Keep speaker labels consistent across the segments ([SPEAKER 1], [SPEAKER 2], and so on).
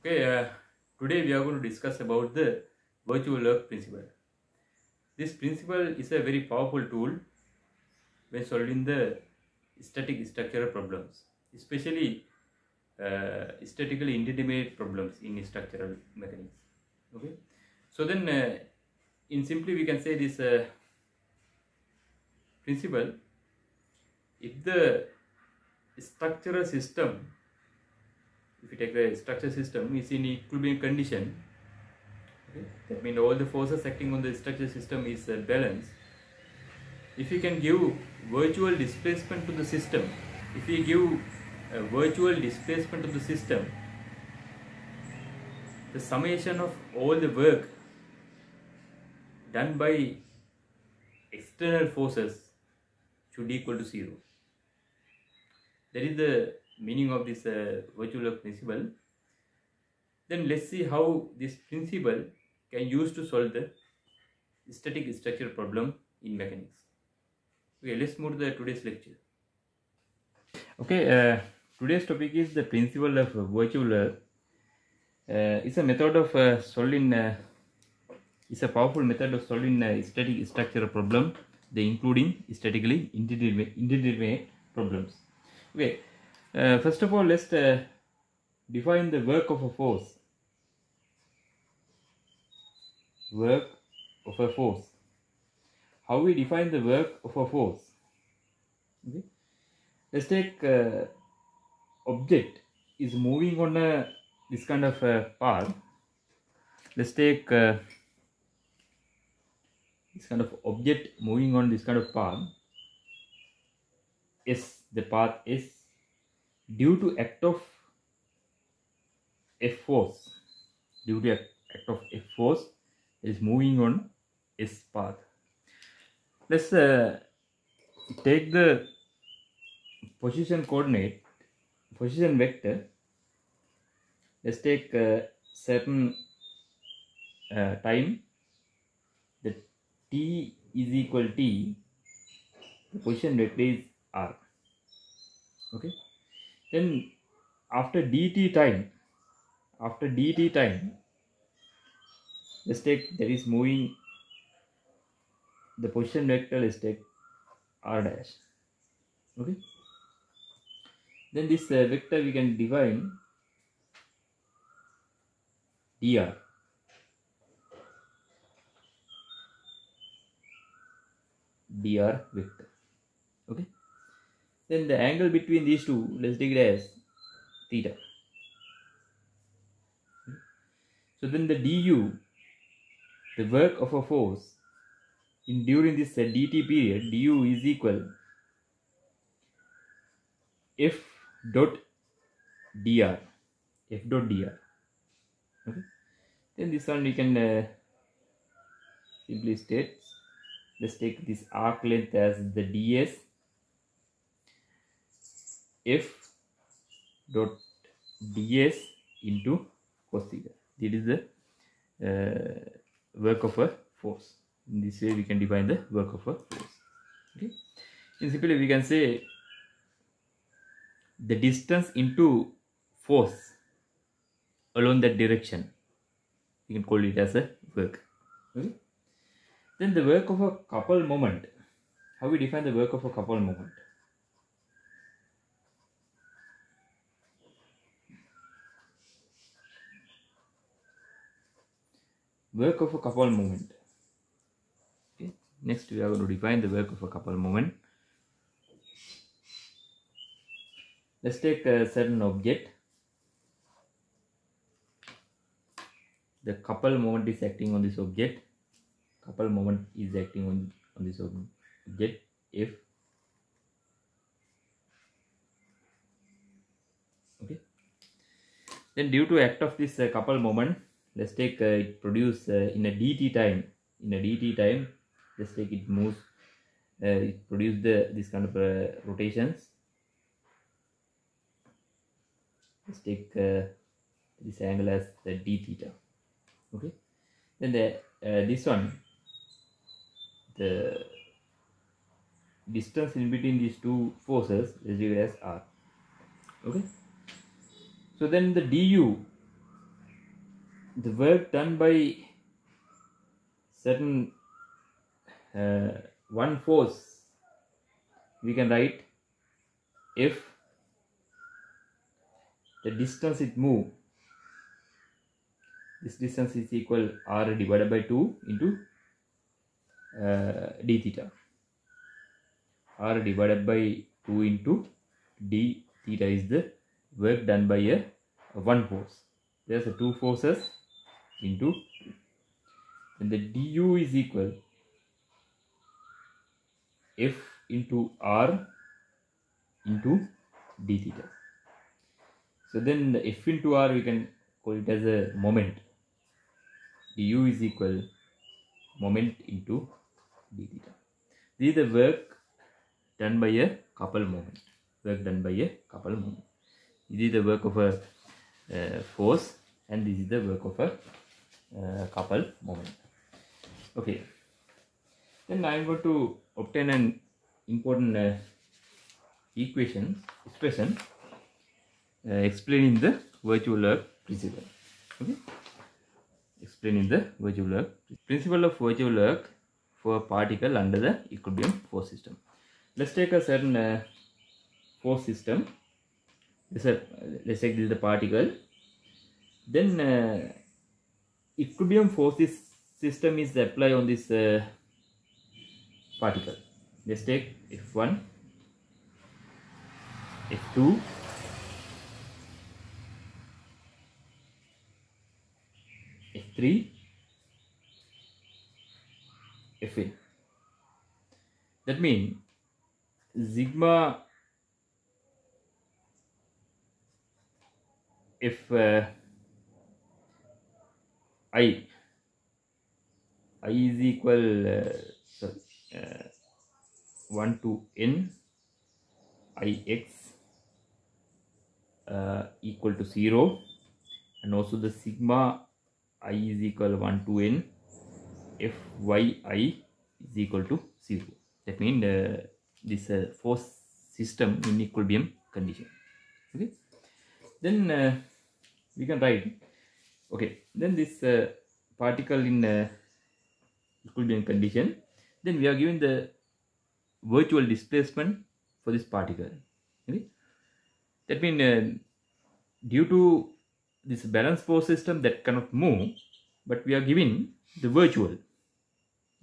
[SPEAKER 1] Okay, uh, today we are going to discuss about the virtual work principle. This principle is a very powerful tool when solving the static structural problems, especially uh, statically indeterminate problems in structural mechanics. Okay, so then uh, in simply we can say this uh, principle if the structural system if you take the structure system is in equilibrium condition. Okay, that means all the forces acting on the structure system is uh, balanced. If you can give virtual displacement to the system if you give a virtual displacement to the system the summation of all the work done by external forces should equal to zero. That is the meaning of this uh, virtual work principle. Then let's see how this principle can use to solve the static structure problem in mechanics. Okay let's move to the today's lecture. Okay uh, today's topic is the principle of uh, virtual uh, it's a method of uh, solving uh, it's a powerful method of solving a static structure problem the including statically indeterminate problems. Okay uh, first of all let's uh, define the work of a force. Work of a force. How we define the work of a force. Okay. Let's take uh, object is moving on a this kind of a path. Let's take uh, this kind of object moving on this kind of path. S the path is due to act of f force due to act of f force is moving on s path. Let's uh, take the position coordinate position vector. Let's take a certain uh, time. The t is equal t the position vector is r. Okay then after dt time after dt time let's take there is moving the position vector let's take r dash. Okay? Then this uh, vector we can define dr dr vector then the angle between these two let's take it as theta. So then the du the work of a force in during this uh, dt period du is equal f dot dr f dot dr. Okay. Then this one we can uh, simply state. Let's take this arc length as the ds f dot ds into cos theta this is the uh, work of a force. In this way we can define the work of a force. Okay? In simply we can say the distance into force along that direction. You can call it as a work. Okay? Then the work of a couple moment. How we define the work of a couple moment work of a couple moment. Okay next we are going to define the work of a couple moment. Let's take a certain object. The couple moment is acting on this object. Couple moment is acting on, on this object. If okay. Then due to act of this uh, couple moment let's take uh, it produce uh, in a dt time. In a dt time let's take it moves uh, it produce the this kind of uh, rotations. Let's take uh, this angle as the d theta. Okay? Then the uh, this one the distance in between these two forces is given as r. Okay? So then the du the work done by certain uh, one force we can write if the distance it move this distance is equal r divided by 2 into uh, d theta. R divided by 2 into d theta is the work done by a, a one force. There's a two forces into and the du is equal f into r into d theta. So then the f into r we can call it as a moment. du is equal moment into d theta. This is the work done by a couple moment. Work done by a couple moment. This is the work of a uh, force and this is the work of a uh, couple moment. Okay. Then i am going to obtain an important uh, equation expression uh, explaining the virtual work principle. Okay? Explaining the virtual work principle of virtual work for a particle under the equilibrium force system. Let's take a certain uh, force system. Is a, let's take the particle. Then uh, equilibrium forces system is applied on this uh, particle. Let's take f1 f2 f3 fa that means sigma if uh, i i is equal uh, sorry uh, 1 to n i x uh, equal to 0 and also the sigma i is equal 1 to n f y i is equal to 0 that means uh, this uh, force system in equilibrium condition. Okay? Then uh, we can write okay then this uh, particle in uh, equilibrium condition then we are given the virtual displacement for this particle. Okay? That means uh, due to this balance force system that cannot move but we are given the virtual.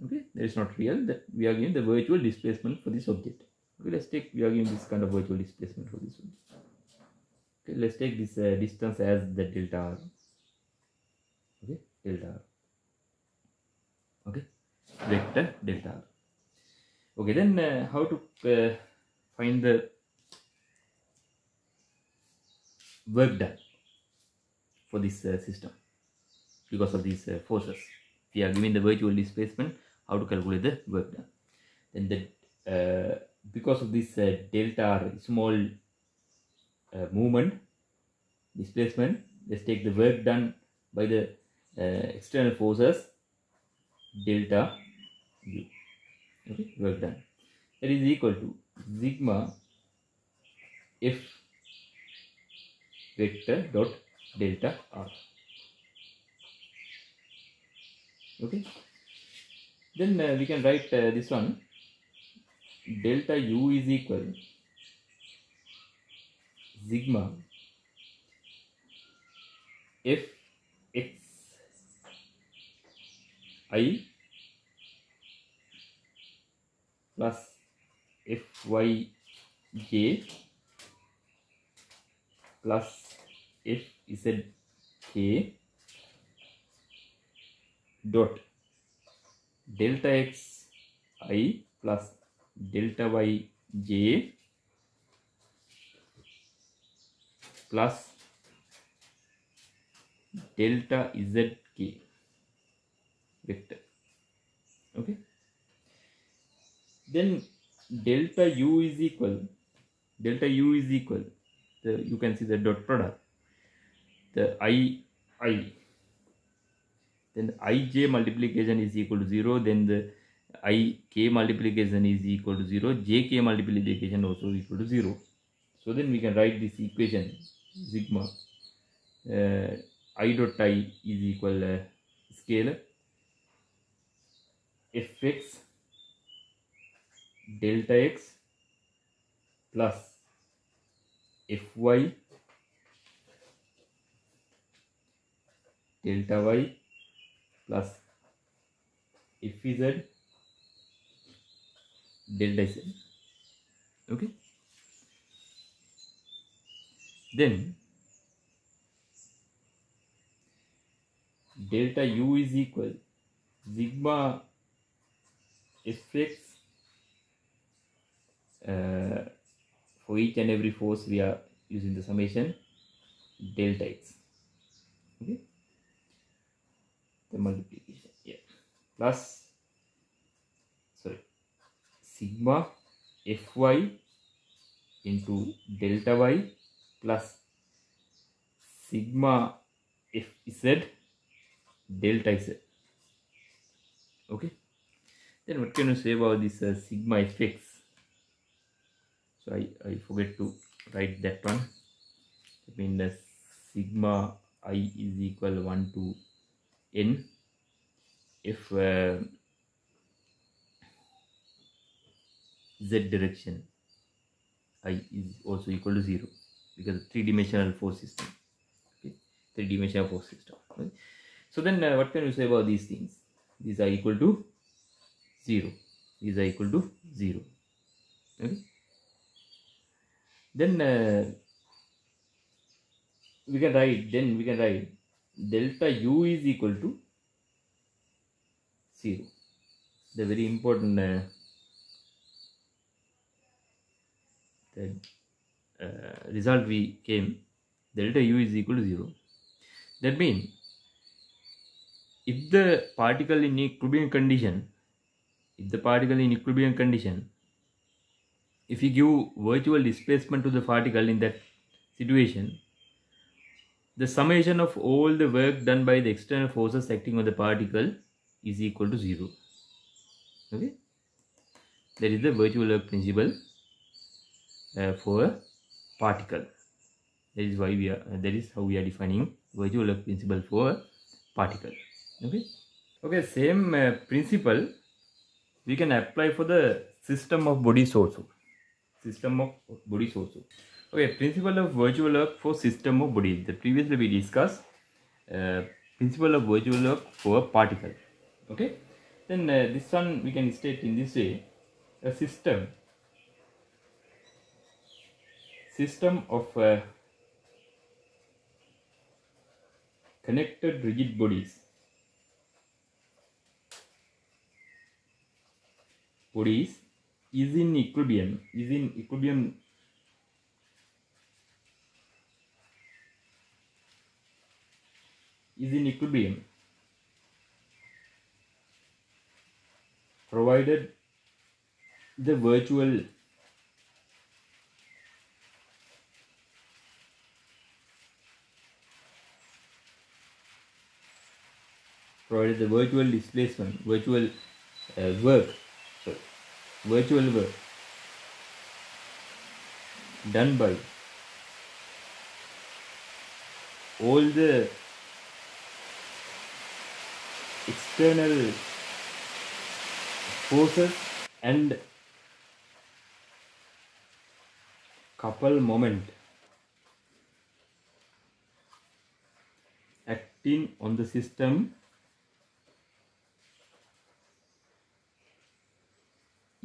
[SPEAKER 1] Okay? That is not real that we are given the virtual displacement for this object. Okay let's take we are giving this kind of virtual displacement for this object. Okay let's take this uh, distance as the delta r delta r. Okay? Vector delta r. Okay then uh, how to uh, find the work done for this uh, system because of these uh, forces. We are given the virtual displacement how to calculate the work done. Then the uh, because of this uh, delta r small movement displacement let's take the work done by the external forces delta u. Okay work done. That is equal to sigma f vector dot delta r. Okay. Then uh, we can write uh, this one. Delta u is equal sigma f i plus f y j plus f z k dot delta x i plus delta y j plus delta z k vector okay? Then delta u is equal delta u is equal the you can see the dot product the i i. Then ij multiplication is equal to 0 then the i k multiplication is equal to 0 j k multiplication also equal to 0 so then we can write this equation sigma uh, i dot i is equal uh, scalar fx delta x plus fy delta y plus fz delta z. Okay. Then delta u is equal sigma fx uh, for each and every force we are using the summation delta x okay? The multiplication yeah. Plus sorry sigma fy into delta y plus sigma fz delta z. Okay then what can you say about this uh, sigma fx so I, I forget to write that one. I mean the sigma i is equal 1 to n. If uh, z direction i is also equal to 0 because three dimensional force system. Okay? Three dimensional force system. Okay? so then uh, what can you say about these things? These are equal to 0 these are equal to 0 okay? Then uh, we can write then we can write delta u is equal to 0 the very important uh, the uh, result we came delta u is equal to 0 that means if the particle in equilibrium condition if the particle in equilibrium condition if you give virtual displacement to the particle in that situation the summation of all the work done by the external forces acting on the particle is equal to 0 okay? That is the virtual work principle uh, for particle. That is why we are uh, that is how we are defining virtual work principle for particle. Okay? Okay same uh, principle we can apply for the system of bodies also system of bodies also okay principle of virtual work for system of bodies the previously we discussed uh, principle of virtual work for particle. Okay? Then uh, this one we can state in this way. A system system of uh, connected rigid bodies bodies is in equilibrium is in equilibrium. Is in equilibrium. Provided the virtual provided the virtual displacement virtual uh, work virtual work. Done by. All the external forces and couple moment. Acting on the system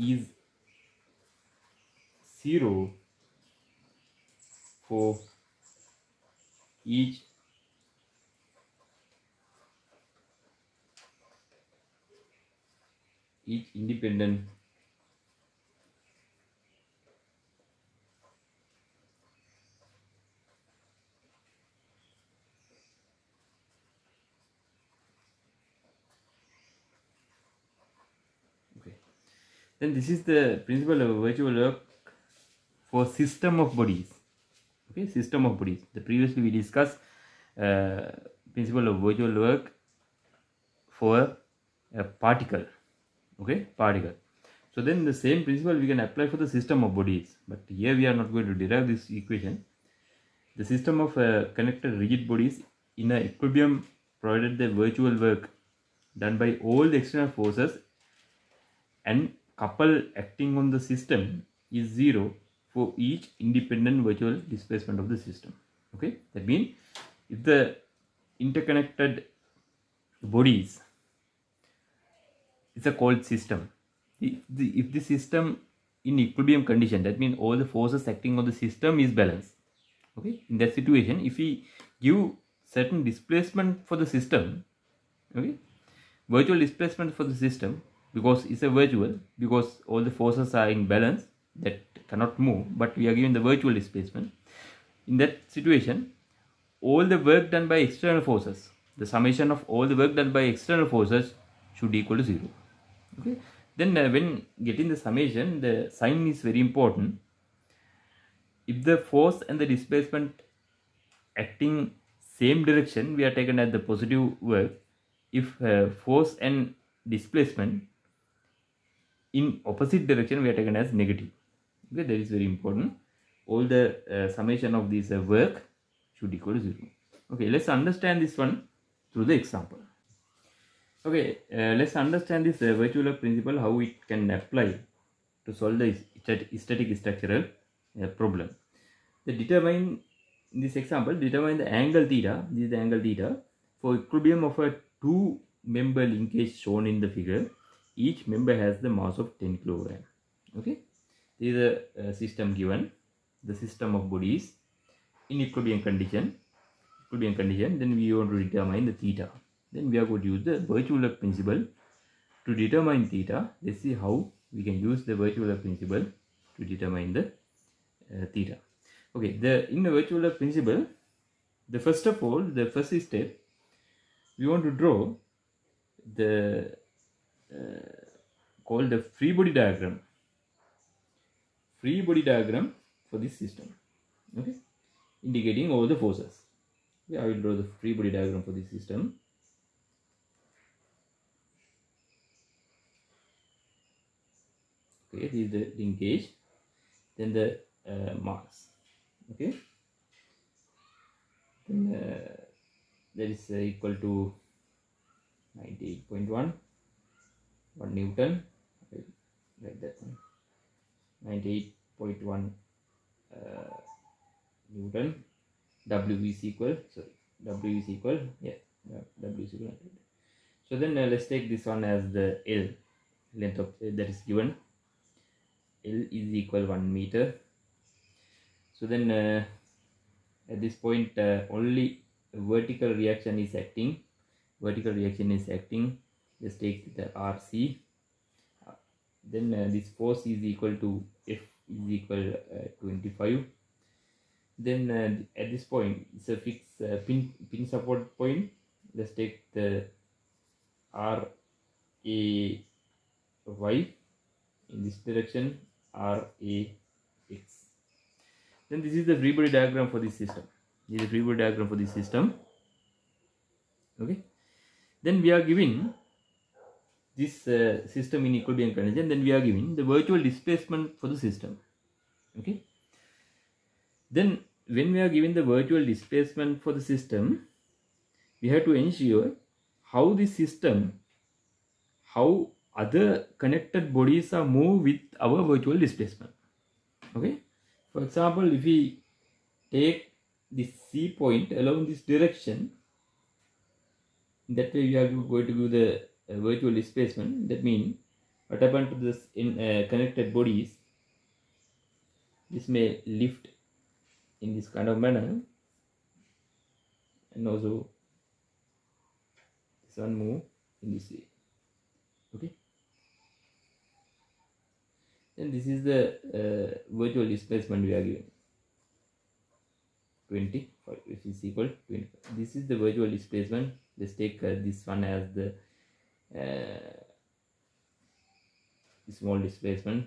[SPEAKER 1] is zero for each each independent okay then this is the principle of virtual work for system of bodies. Okay system of bodies. The previously we discussed uh, principle of virtual work for a particle. Okay particle. So then the same principle we can apply for the system of bodies. But here we are not going to derive this equation. The system of uh, connected rigid bodies in a equilibrium provided the virtual work done by all the external forces and couple acting on the system is zero for each independent virtual displacement of the system. Okay? That means if the interconnected bodies it's a called system. If the, if the system in equilibrium condition that means all the forces acting on the system is balanced. Okay? In that situation if we give certain displacement for the system okay virtual displacement for the system because it's a virtual because all the forces are in balance that cannot move but we are given the virtual displacement. In that situation all the work done by external forces the summation of all the work done by external forces should equal to zero. Okay? Then uh, when getting the summation the sign is very important. If the force and the displacement acting same direction we are taken as the positive work. If uh, force and displacement in opposite direction we are taken as negative. Okay that is very important. All the uh, summation of this uh, work should equal to zero. Okay let's understand this one through the example. Okay uh, let's understand this uh, virtual principle how it can apply to solve the static structural uh, problem. The determine in this example determine the angle theta this is the angle theta for equilibrium of a two member linkage shown in the figure each member has the mass of 10 kilogram. Okay? This is a, a system given. The system of bodies. In equilibrium condition. Equilibrium condition. Then we want to determine the theta. Then we are going to use the virtual principle to determine theta. Let's see how we can use the virtual principle to determine the uh, theta. Okay the in the virtual principle the first of all the first step we want to draw the uh, called the free body diagram. Free body diagram for this system. Okay? Indicating all the forces. Okay, I will draw the free body diagram for this system. Okay this is the linkage. Then the uh, mass. Okay? Then uh, that is uh, equal to 98.1 1 newton like that 98.1 uh, newton w is equal sorry w is equal yeah w is equal. So then uh, let's take this one as the l length of uh, that is given. L is equal 1 meter. So then uh, at this point uh, only vertical reaction is acting. Vertical reaction is acting let's take the rc then uh, this force is equal to f is equal uh, 25 then uh, at this point it's a fixed uh, pin pin support point. Let's take the r a y. In this direction r a x. Then this is the free body diagram for this system. This is the free body diagram for this system. Okay? Then we are giving this uh, system in equilibrium condition then we are giving the virtual displacement for the system. Okay? Then when we are given the virtual displacement for the system we have to ensure how the system how other connected bodies are moved with our virtual displacement. Okay? For example if we take this c point along this direction that way we are going to give the virtual displacement that means what happened to this in uh, connected bodies? This may lift in this kind of manner. And also this one move in this way. Okay? Then this is the uh, virtual displacement we are given. 25 which is equal to 25 this is the virtual displacement. Let's take uh, this one as the uh, small displacement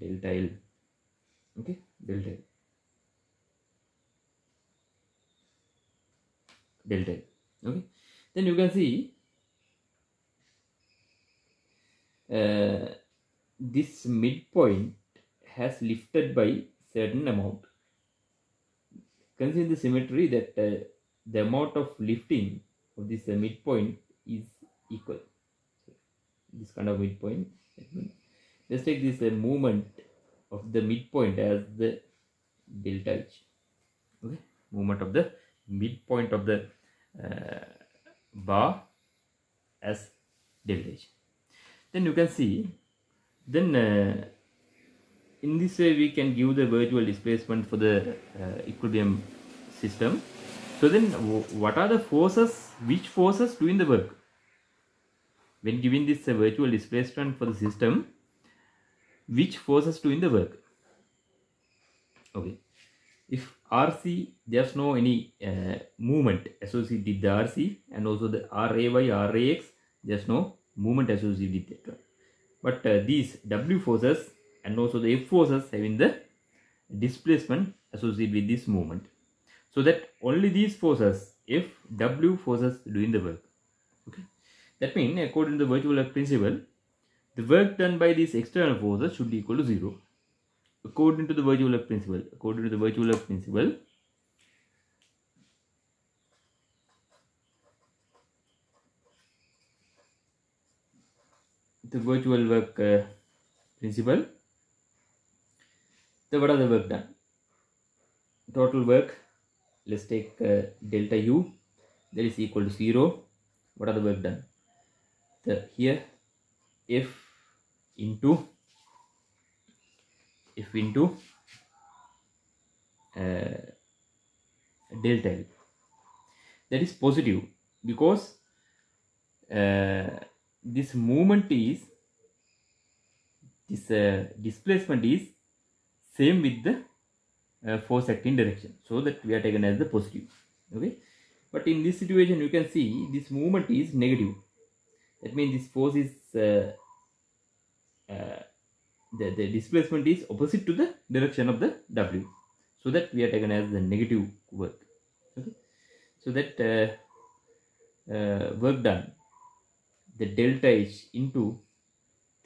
[SPEAKER 1] delta L okay delta L delta L okay. Then you can see uh, this midpoint has lifted by certain amount. Consider the symmetry that uh, the amount of lifting of this uh, midpoint is equal this kind of midpoint. Let's take this uh, movement of the midpoint as the delta h. Okay? Movement of the midpoint of the uh, bar as delta h. Then you can see then uh, in this way we can give the virtual displacement for the uh, equilibrium system. So then what are the forces which forces doing the work when giving this uh, virtual displacement for the system which forces doing the work? Okay. If rc there's no any uh, movement associated with the rc and also the ray rax there's no movement associated with that. But uh, these w forces and also the f forces having the displacement associated with this movement. So that only these forces f w forces doing the work that means according to the virtual work principle the work done by these external forces should be equal to zero. According to the virtual work principle according to the virtual work principle the virtual work uh, principle the what are the work done? Total work let's take uh, delta u that is equal to 0 what are the work done the here f into f into uh, delta L. That is positive because uh, this movement is this uh, displacement is same with the uh, force acting direction so that we are taken as the positive. Okay? But in this situation you can see this movement is negative that means this force is uh, uh, the, the displacement is opposite to the direction of the w. So that we are taken as the negative work. Okay? So that uh, uh, work done the delta h into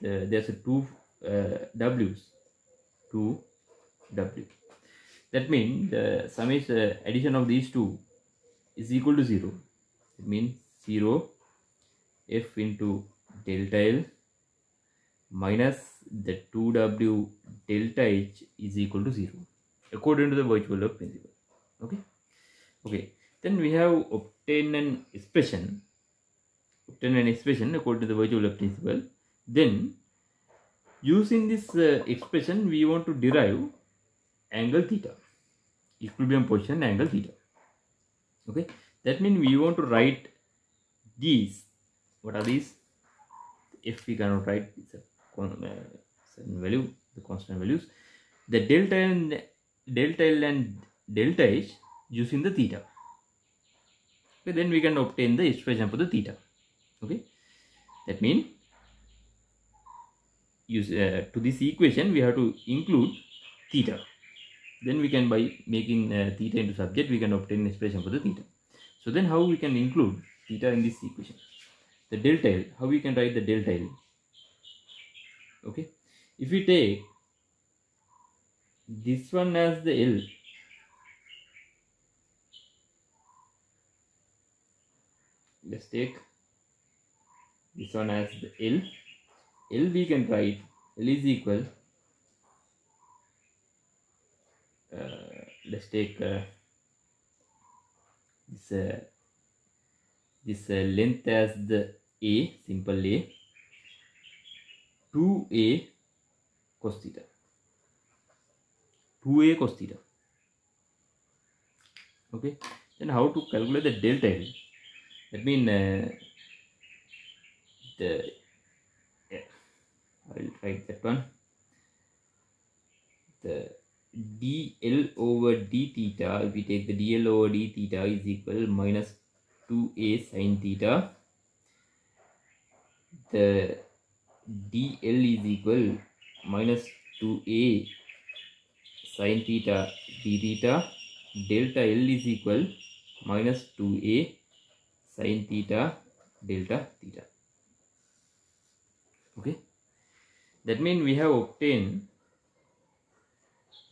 [SPEAKER 1] the, there's a two uh, w's two w. That means the summation uh, addition of these two is equal to 0 it means 0 f into delta l minus the 2w delta h is equal to 0 according to the virtual work principle. Okay? Okay. Then we have obtained an expression obtained an expression according to the virtual work principle. Then using this uh, expression we want to derive angle theta equilibrium position angle theta. Okay? That means we want to write these what are these? If we cannot write. It's a uh, certain value the constant values. The delta and delta L and delta H using the theta. Okay then we can obtain the expression for the theta. Okay that means use uh, to this equation we have to include theta. Then we can by making uh, theta into subject we can obtain expression for the theta. So then how we can include theta in this equation the delta L. How we can write the delta L? Okay. If we take this one as the L let's take this one as the L. L we can write L is equal uh, let's take uh, this uh, this uh, length as the A simple A. 2A cos theta. 2A cos theta. Okay? Then how to calculate the delta L? That mean uh, the yeah, I'll write that one. The dl over d theta if we take the dl over d theta is equal minus 2a sine theta the dl is equal minus 2a sin theta d theta. Delta l is equal minus 2a sin theta delta theta. Okay? That means we have obtained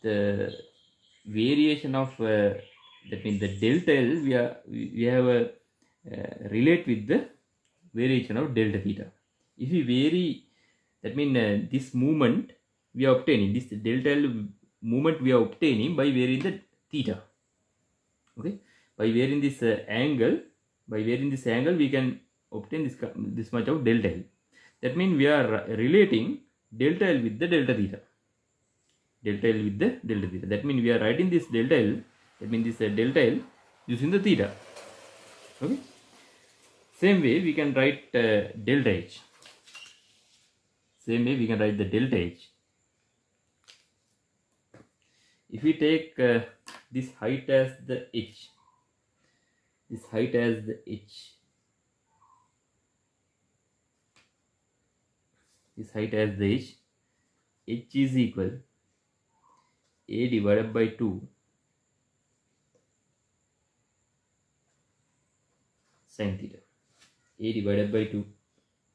[SPEAKER 1] the variation of uh, that means the delta L we are we we have a uh, relate with the variation of delta theta if we vary that means uh, this movement we are obtaining this delta L movement we are obtaining by varying the theta. Okay? By varying this uh, angle by varying this angle we can obtain this this much of delta L. That means we are relating delta L with the delta theta. Delta L with the delta theta. That means we are writing this delta L that means this uh, delta L using the theta. Okay? Same way we can write uh, delta H same way we can write the delta H. If we take uh, this height as the h this height as the h this height as the h h is equal a divided by 2 sin theta. A divided by 2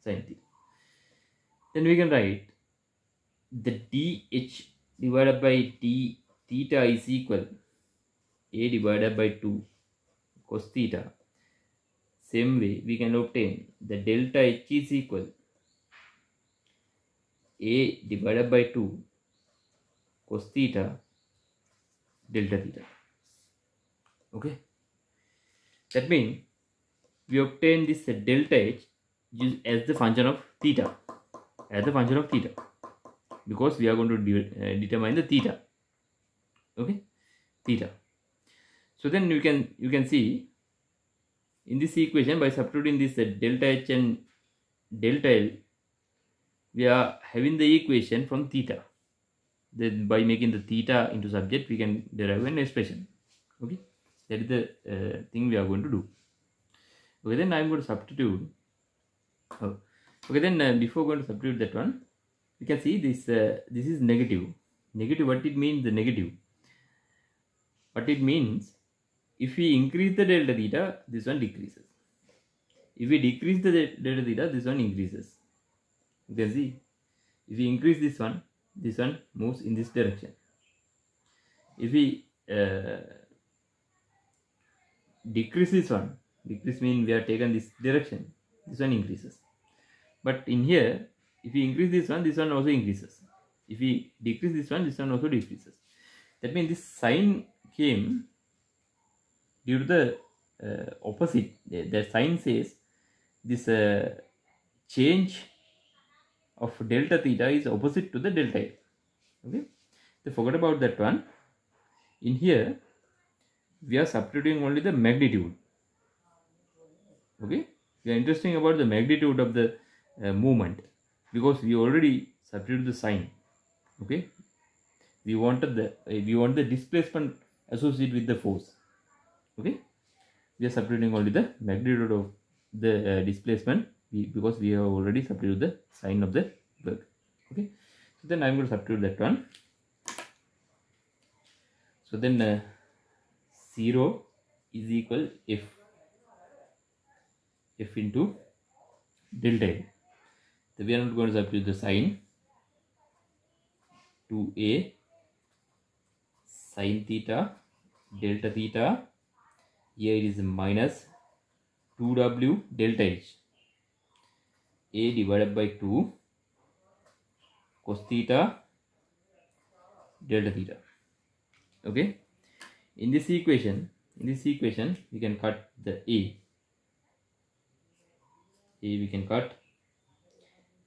[SPEAKER 1] sin theta then we can write the dh divided by d theta is equal a divided by 2 cos theta. Same way we can obtain the delta h is equal a divided by 2 cos theta delta theta. Okay? That means we obtain this delta h as the function of theta as the function of theta because we are going to de- uh, determine the theta. Okay? Theta. So then you can you can see in this equation by substituting this uh, delta h and delta l we are having the equation from theta. Then by making the theta into subject we can derive an expression. Okay? That is the uh, thing we are going to do. Okay then i'm going to substitute oh, okay then uh, before going to substitute that one you can see this uh, this is negative. Negative what it means the negative? What it means if we increase the delta theta this one decreases. If we decrease the delta theta this one increases. You can see if we increase this one this one moves in this direction. If we uh, decrease this one decrease mean we have taken this direction this one increases but in here if we increase this one this one also increases. If we decrease this one this one also decreases. That means this sign came due to the uh, opposite. The, the sign says this uh, change of delta theta is opposite to the delta L. okay? So forget about that one. In here we are substituting only the magnitude. Okay? We are interesting about the magnitude of the uh, movement because we already substituted the sign okay? We wanted the we want the displacement associated with the force okay? We are substituting only the magnitude of the uh, displacement because we have already substituted the sign of the work okay? So then i'm going to substitute that one. So then uh, 0 is equal f f into delta we are not going to substitute the sign 2a sine theta delta theta. Here it is minus 2w delta h. A divided by 2 cos theta delta theta. Okay? In this equation in this equation we can cut the a. A we can cut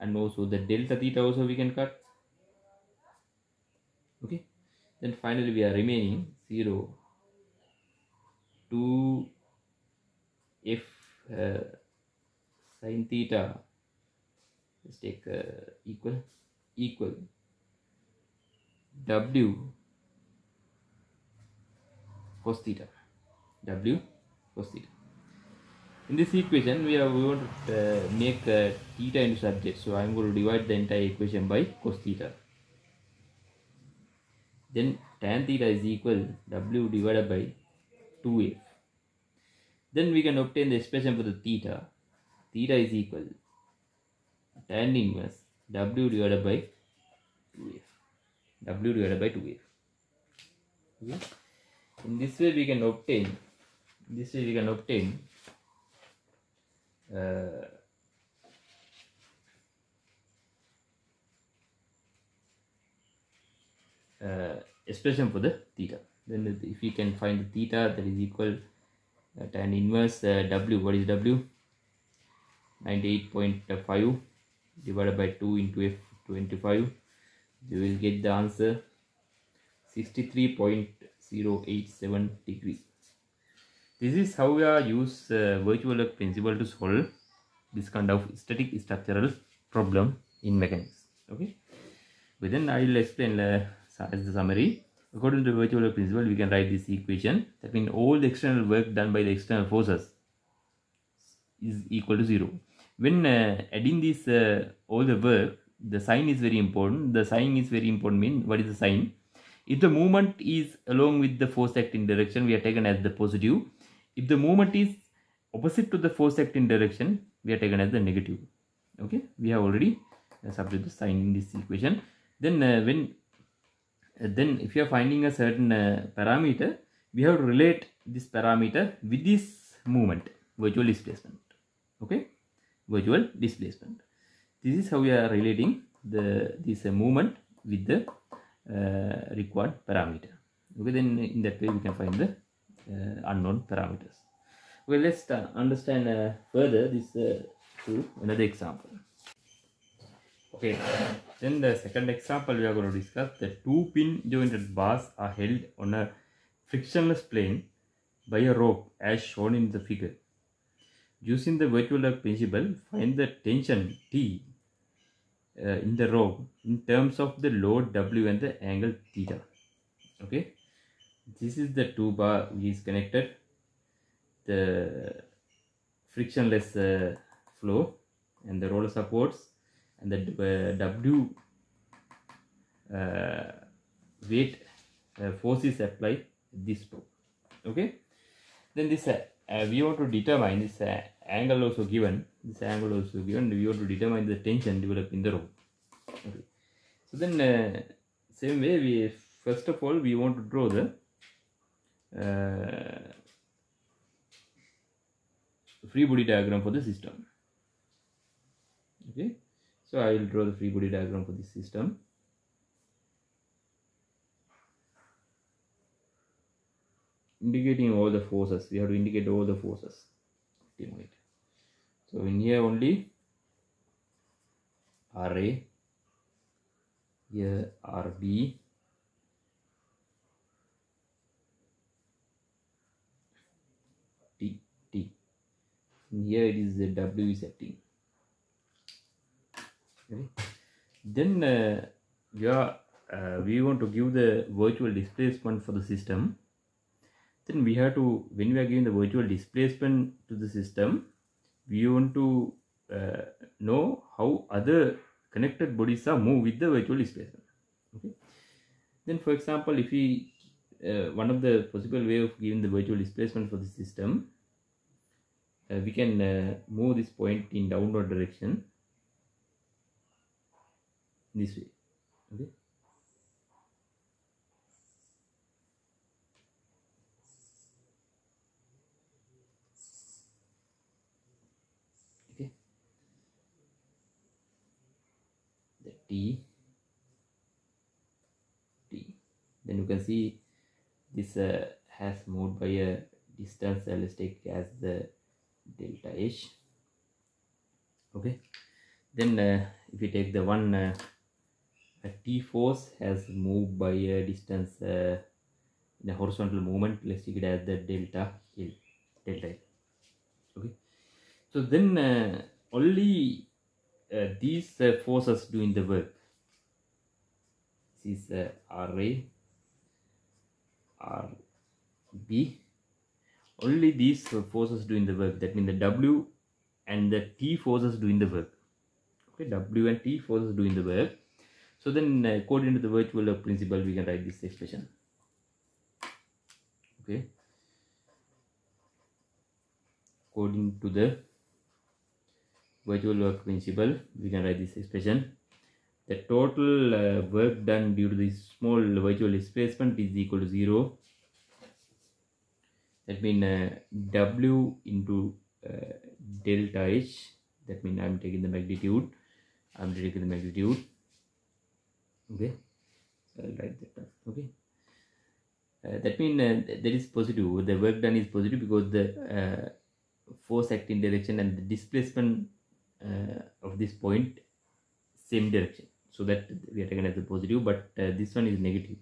[SPEAKER 1] and also the delta theta also we can cut. Okay? Then finally we are remaining 0 2 f uh, sin theta let's take uh, equal equal w cos theta w cos theta in this equation we are we want to uh, make uh, theta into subject. So i'm going to divide the entire equation by cos theta. Then tan theta is equal w divided by 2f then we can obtain the expression for the theta. Theta is equal tan inverse w divided by 2f w divided by 2f okay? In this way we can obtain this way we can obtain expression for the theta. Then if you can find the theta that is equal uh, tan inverse uh, w what is w? 98.5 divided by 2 into f25 you will get the answer 63.087 degree this is how we are use uh, virtual work principle to solve this kind of static structural problem in mechanics okay? But then i will explain uh, as the summary. According to the virtual principle we can write this equation. That means all the external work done by the external forces is equal to zero. When uh, adding this uh, all the work the sign is very important. The sign is very important mean what is the sign? If the movement is along with the force acting direction we are taken as the positive if the movement is opposite to the force acting direction we are taken as the negative. Okay? We have already uh, substituted the sign in this equation. Then uh, when uh, then if you are finding a certain uh, parameter we have to relate this parameter with this movement virtual displacement. Okay? Virtual displacement. This is how we are relating the this uh, movement with the uh, required parameter. Okay? Then in that way we can find the unknown parameters. Okay let's uh, understand uh, further this uh, through another example. Okay then the second example we are going to discuss the two pin jointed bars are held on a frictionless plane by a rope as shown in the figure. Using the virtual principle find the tension t uh, in the rope in terms of the load w and the angle theta. Okay this is the two bar is connected. The frictionless uh, flow and the roller supports and the uh, w uh, weight uh, force is applied this rope okay? Then this uh, uh, we want to determine this angle also given. This angle also given. We want to determine the tension developed in the rope okay. So then same way we first of all we want to draw the Uh, free body diagram for the system. Okay? So i will draw the free body diagram for this system. Indicating all the forces. We have to indicate all the forces. So in here only ra here rb t t and here it is the w setting. Okay. Then uh, we are uh, we want to give the virtual displacement for the system. Then we have to when we are giving the virtual displacement to the system we want to uh, know how other connected bodies are move with the virtual displacement. Okay. Then for example if we uh, one of the possible way of giving the virtual displacement for the system we can uh, move this point in downward direction. This way. Okay. T. T. Then you can see this uh, has moved by a distance let's take as the delta h. Okay. Then uh, if we take the one uh, t force has moved by a distance uh, in a horizontal movement let's take it as the delta l delta l. Okay. So then uh, only uh, these uh, forces doing the work. This is uh, ra rb only these forces doing the work. That means the w and the t forces doing the work. Okay w and t forces doing the work. So then uh, according to the virtual principle we can write this expression. Okay. According to the virtual work principle we can write this expression. The total uh, work done due to this small virtual displacement is equal to 0 that mean uh, w into uh, delta h. That mean i'm taking the magnitude. I'm taking the magnitude. Okay? I'll write that okay? Uh, that mean uh, th- that is positive. The work done is positive because the uh, force acting direction and the displacement uh, of this point same direction. So that we are taken as a positive but this one is negative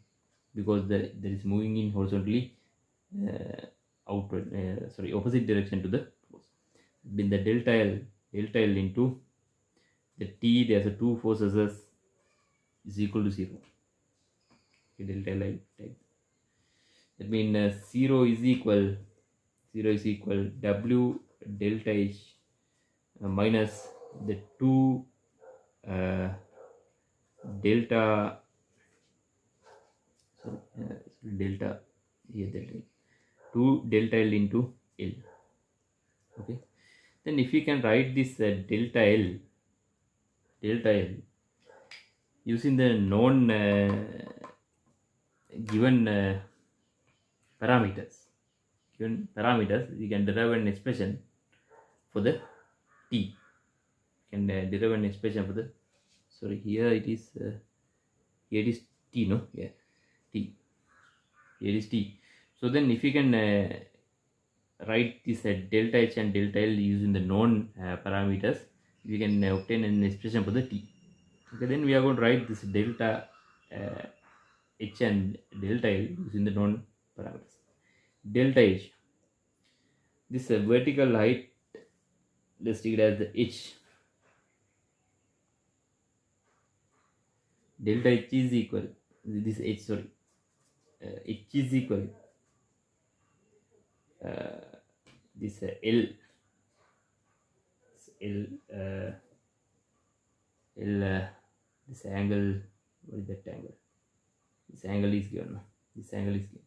[SPEAKER 1] because the there is moving in horizontally uh, uh, sorry opposite direction to the force. In the delta l delta l into the t there's a two forces is equal to zero. Okay, delta l type. That means uh, zero is equal zero is equal w delta h uh, minus the two uh, delta sorry, uh, delta here delta L. 2 delta L into L. Okay. Then if we can write this uh, delta L delta L using the known uh, given uh, parameters given parameters we can derive an expression for the t. You can uh, derive an expression for the sorry here it is uh, here it is t no? Yeah. T. Here is t so then if you can uh, write this uh, delta h and delta l using the known uh, parameters we can uh, obtain an expression for the t. Okay then we are going to write this delta uh, h and delta l using the known parameters. Delta h. This uh, vertical height let's take it as the h. Delta h is equal this h sorry h is equal this uh, l. This l uh, l uh, this angle what is that angle? This angle is given this angle is given.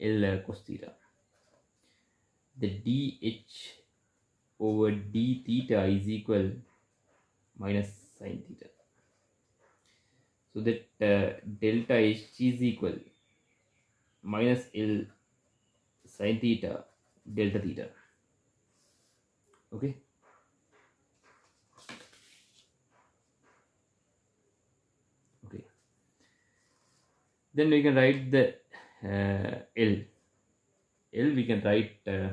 [SPEAKER 1] L uh, cos theta. The dh over d theta is equal minus sin theta. So that uh, delta h is equal minus l sin theta delta theta. Okay? Okay. Then we can write the uh, l. L we can write uh,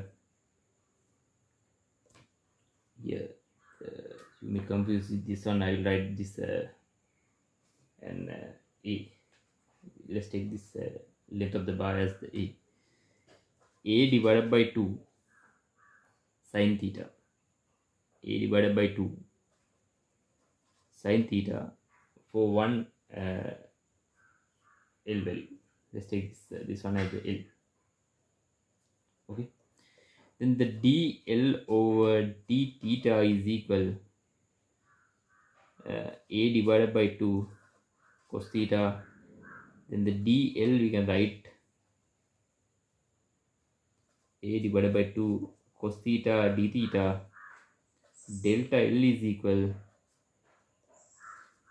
[SPEAKER 1] here. Uh, you may confuse with this one. I will write this uh, and uh, a. Let's take this uh, length of the bar as the a a divided by 2 sin theta. A divided by 2 sin theta for one uh, l value. Let's take this, uh, this one as the l. Okay. Then the dl over d theta is equal uh, a divided by 2 cos theta. Then the dl we can write a divided by 2 cos theta d theta delta l is equal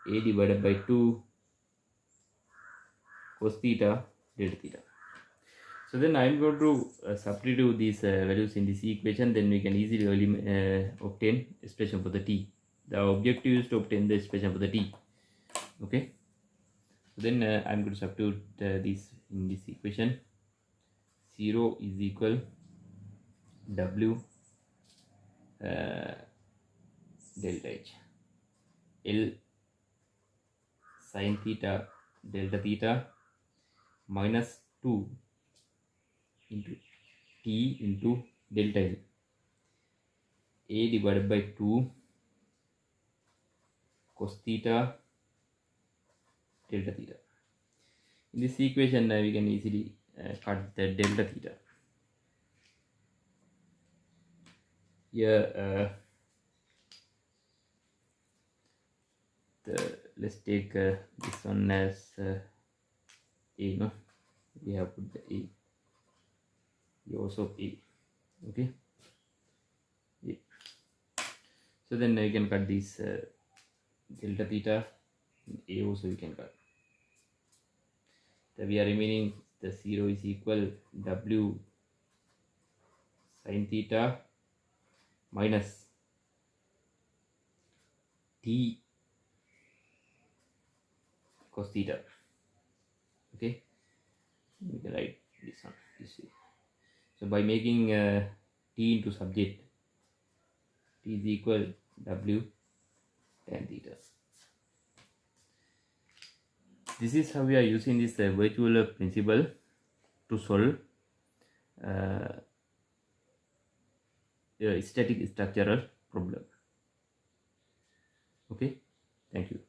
[SPEAKER 1] a divided by 2 cos theta delta theta. So then i'm going to uh, substitute these uh, values in this equation. Then we can easily uh, obtain expression for the t. The objective is to obtain the expression for the t. Okay? So then uh, i'm going to substitute uh, this in this equation. 0 is equal w uh, delta h. L sin theta delta theta minus 2 into t into delta l. A divided by 2 cos theta delta theta. In this equation uh, we can easily uh, cut the delta theta here uh, the let's take uh, this one as uh, a no? We have put the a. We also a okay? So then we can cut this uh, delta theta a also we can cut. So we are remaining the 0 is equal w sine theta minus t cos theta. Okay? We can write this one this way. So by making uh, t into subject t is equal w tan theta. This is how we are using this uh, virtual principle to solve uh, a static structural problem. Okay? Thank you